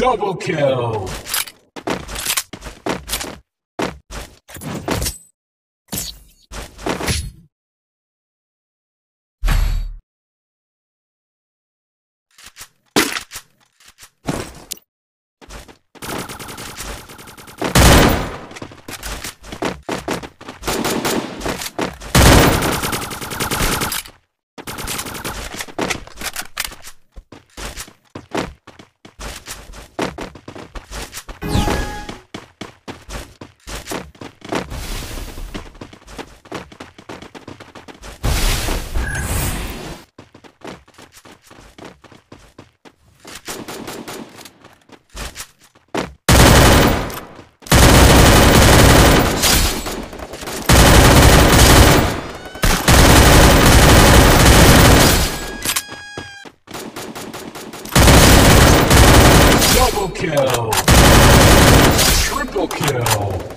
Double kill! Double kill! Triple kill!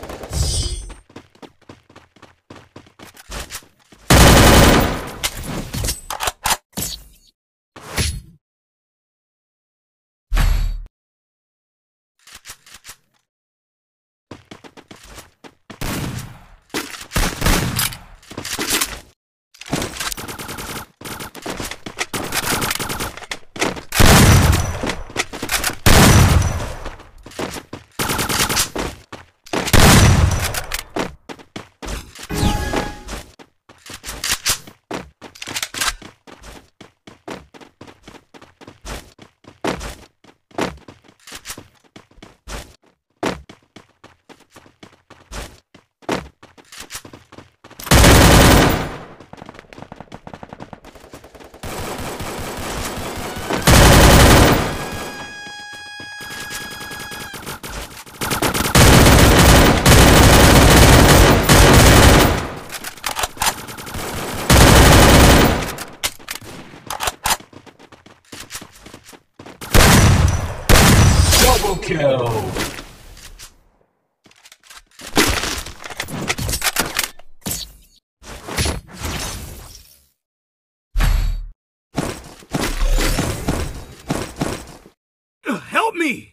Double kill! Help me!